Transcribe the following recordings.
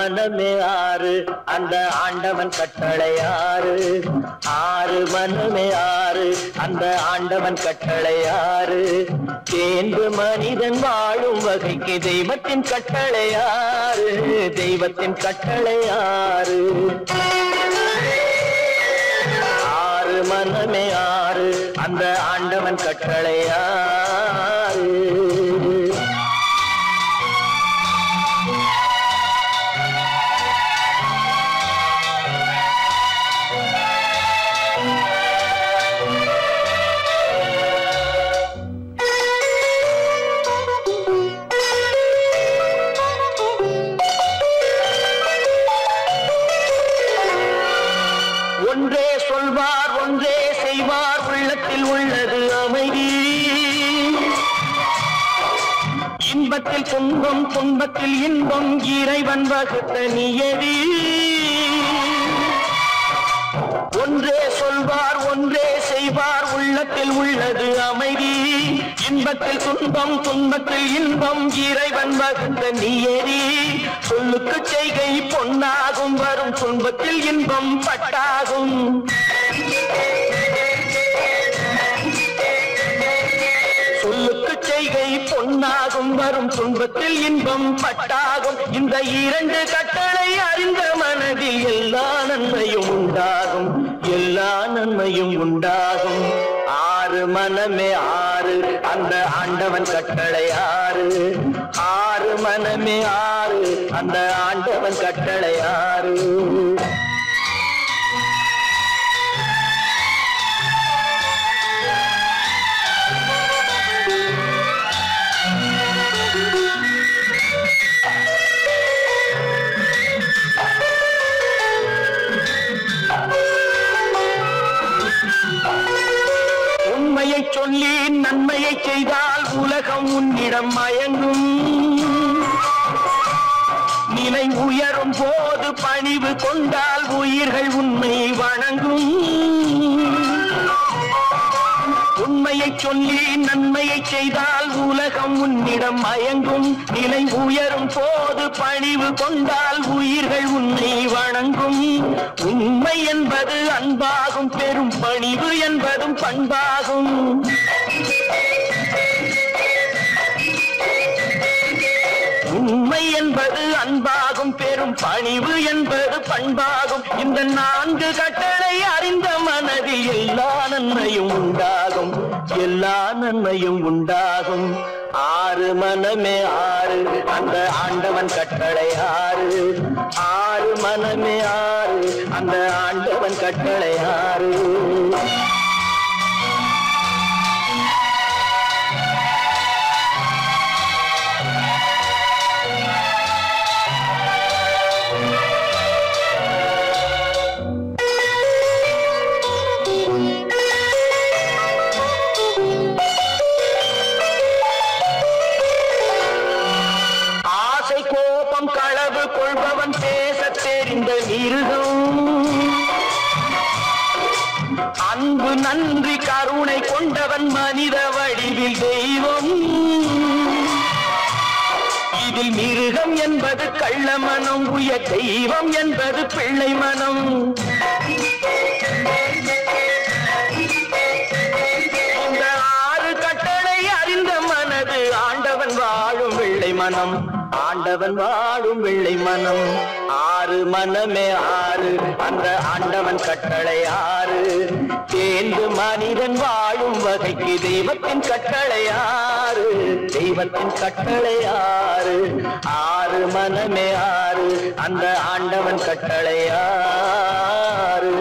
மனமே ஆறு அந்த ஆண்டவன் கட்டளை ஆறு. ஆறு மனமே ஆறு அந்த ஆண்டவன் கட்டளை ஆறு. தேர்ந்து மனிதன் வாழும் வகைக்கு தெய்வத்தின் கட்டளை ஆறு தெய்வத்தின் கட்டளை ஆறு. ஆறு மனமே ஆறு அந்த ஆண்டவன் கட்டளை ஆறு இன்பம் இறைவன் வகுத்த நியதி. ஒன்றே சொல்வார் ஒன்றே செய்வார் உள்ளத்தில் உள்ளது அமைதி. இன்பத்தில் துன்பம் துன்பத்தில் இன்பம் இறைவன் வகுத்த நியதி. சொல்லுக்கு செய்கை பொன்னாகும் வரும் துன்பத்தில் இன்பம் பட்டாகும். சொல்லுக்கு செய்கை பொன்னாகும் வரும் துன்பத்தில் இன்பம் பட்டாகும். இந்த இரண்டு கட்டளை அறிந்த மனதில் எல்லா நன்மையும் உண்டாகும். எல்லா நன்மையும் உண்டாகும். ஆறு மனமே ஆறு அந்த ஆண்டவன் கட்டளை ஆறு. ஆறு மனமே ஆறு அந்த ஆண்டவன் கட்டளை ஆறு. உலகம் உன்னிடம் மயங்கும். நிலை உயரும் போது பணிவு கொண்டால் உயிர்கள் உண்மை வணங்கும். உண்மையை சொல்லி நன்மையை செய்தால் உலகம் உன்னிடம் மயங்கும். நிலை உயரும் போது பணிவு கொண்டால் உயிர்கள் உன்னை வணங்கும். உண்மை என்பது அன்பாகும் பெரும் பணிவு என்பதும் பண்பாகும். உண்மை என்பது அன்பாகும் பெரும் பணிவு என்பது பண்பாகும். இந்த நான்கு கட்டளை அறிந்த மனதில் எல்லா நன்மையும் உண்டாகும். எல்லா நன்மையும் உண்டாகும். ஆறு மனமே ஆறு அந்த ஆண்டவன் கட்டளை ஆறு. ஆறு மனமே ஆறு அந்த ஆண்டவன் கட்டளை ஆறு. அன்றி நன்றி கருணை கொண்டவன் மனித வடிவில் தெய்வம். இதில் மிருகம் என்பது கள்ள மனம் உய தெய்வம் என்பது பிள்ளை மனம். இந்த ஆறு கட்டளை அறிந்த மனது ஆண்டவன் வாழும் வெள்ளை மனம். ஆண்டவன் வாழும் வெள்ளை மனம். ஆறு மனமே ஆறு. அந்த ஆண்டவன் கட்டளை ஆறு. தேர்ந்து மனிதன் வாழும் வகைக்கு தெய்வத்தின் கட்டளை ஆறு. தெய்வத்தின் கட்டளை ஆறு. ஆறு மனமே ஆறு. அந்த ஆண்டவன் கட்டளை ஆறு.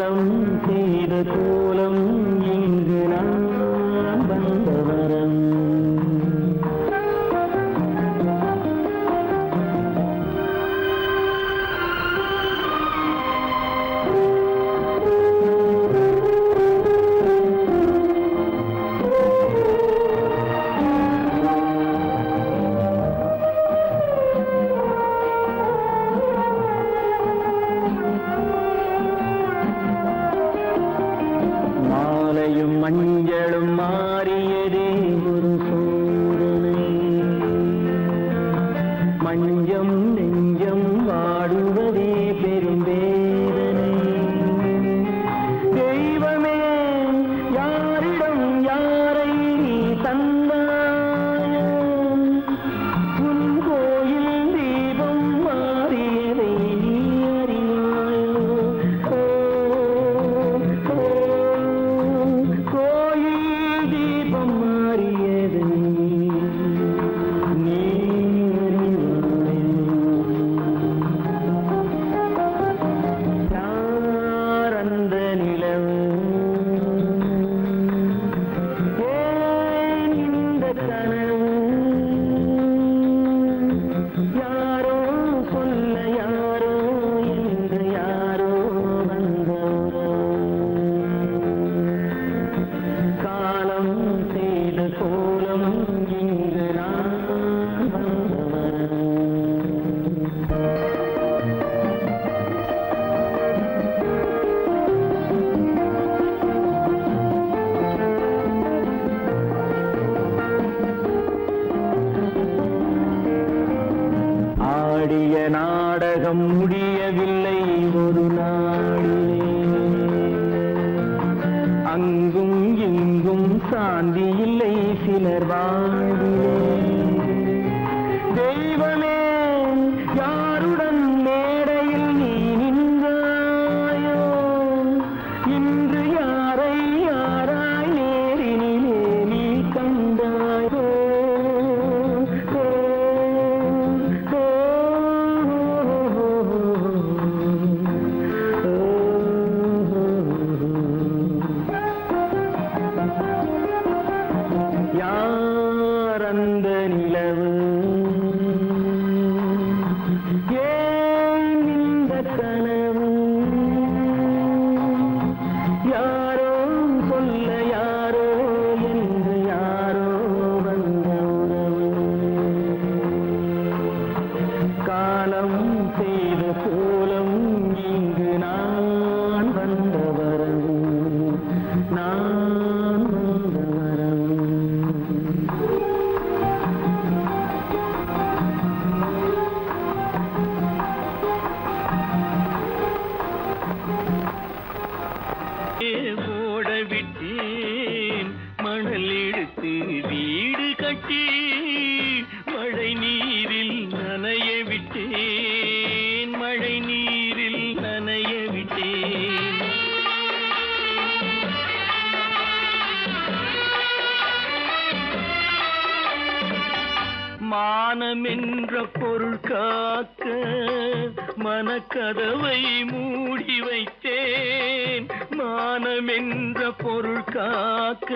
காலம் செய்த கோலம் உலகம் முடியவில்லை ஒரு நாளிலே. அங்கும் இங்கும் சாந்தி இல்லை சிலர் வாழ் விட்டி மழை நீரில் நனைய விட்டேன் மழை நீரில் நனைய விட்டேன். மானம் பொருள் காக்க மனக்கதவை மூ ஞானம் என்ற பொருள் காக்க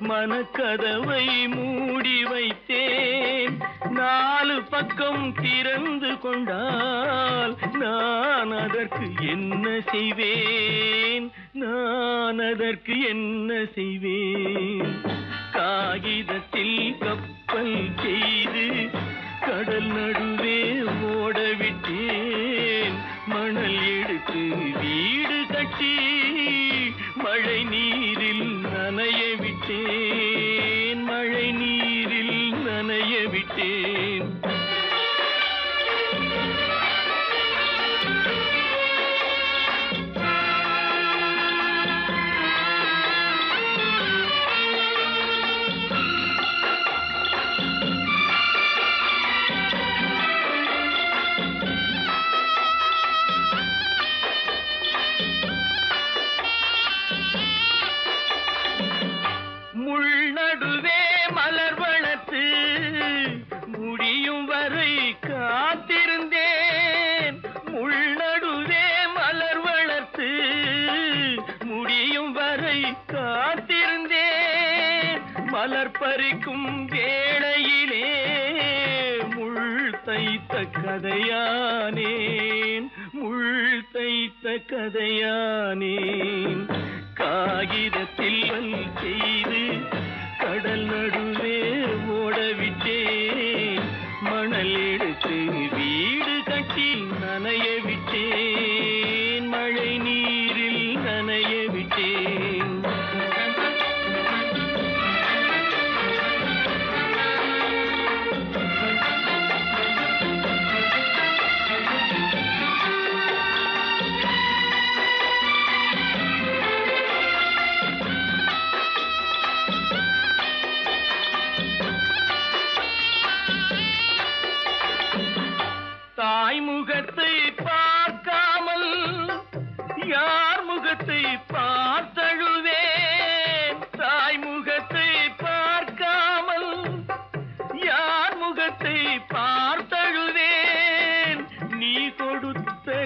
மனக்கதவை மூடி வைத்தேன். நாலு பக்கம் திறந்து கொண்டால் நான் அதற்கு என்ன செய்வேன்? நான் அதற்கு என்ன செய்வேன்? காகிதத்தில் கப்பல் செய்து கடல் நடுவே பறிக்கும் வேளையிலே முள் தைத்த கதையானேன் முள் தைத்த கதையானேன். காகிதத்தில் வந்து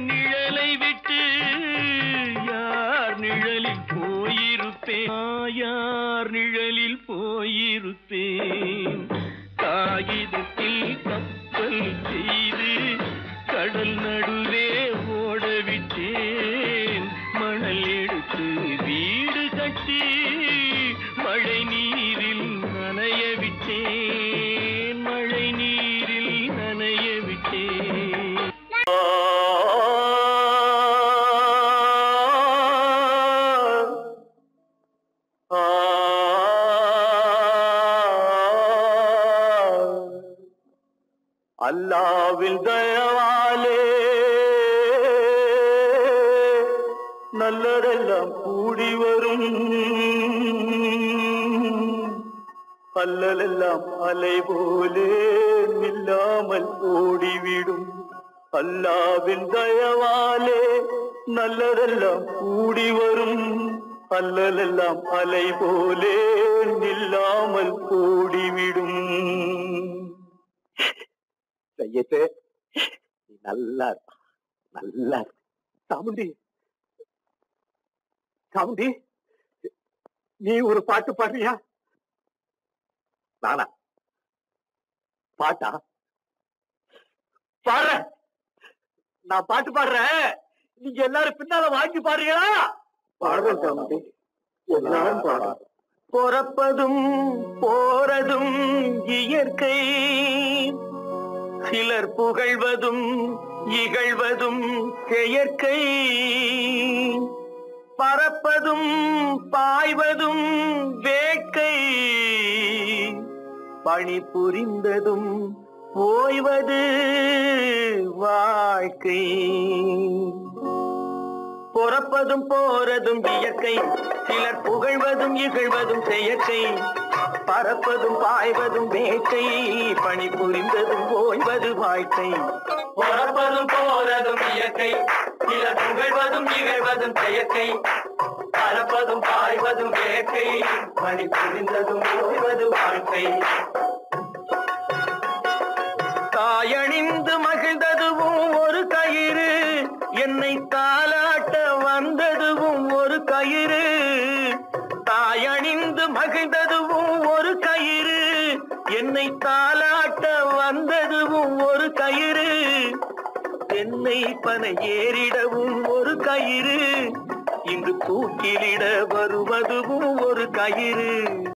நிழலை விட்டு யார் நிழலில் போயிருப்பேன்? யார் நிழலில் போயிருப்பேன்? காகிதத்தில் கப்பல் செய்து கடல் நடுவே அல்லாவில் தயவாலே நல்லதெல்லாம் கூடி வரும். அல்லலெல்லாம் அலை போலே நில்லாமல் ஓடிவிடும். அல்லாவின் தயவாலே நல்லதெல்லாம் கூடி வரும். அல்லலெல்லாம் அலை போலே நில்லாமல் ஓடிவிடும். செய்யட்டு. நீ நல்லா இருப்பா. நல்லா சாமுண்டி சாமுண்டி நீ ஒரு பாட்டு பாடுறியா? நானா? பாட்டா? பாடுறேன் நான் பாட்டு பாடுறேன். நீங்க எல்லாரும் பின்னால வாங்கி பாடுறீங்களா? பாடுறேன் சாமுண்டி எல்லாரும் பாடுறேன். பிறப்பதும் போறதும் இயற்கை. சிலர் புகழ்வதும் இகழ்வதும் செயற்கை. பறப்பதும் பாய்வதும் வேட்கை. பணி புரிந்ததும் ஓய்வது வாழ்க்கை. பொறப்பதும் போறதும் இயற்கை சிலர் புகழ்வதும் இகழ்வதும் செயற்கை. பறப்பதும் பாய்வதும் வேட்டை பணி புரிந்ததும் ஓய்வது வாழ்க்கை பறப்பதும் போறதும் இயற்கை சில புகழ்வதும் நிகழ்வதும் செயற்கை. பறப்பதும் பாய்வதும் வேட்டை பணி புரிந்ததும் ஓய்வது வாழ்க்கை என்னை தாலாட்ட வந்ததுவும் ஒரு கயிறு. தென்னை பனை ஏறிடவும் ஒரு கயிறு. இங்கு தூக்கிலிட வருவதுவும் ஒரு கயிறு.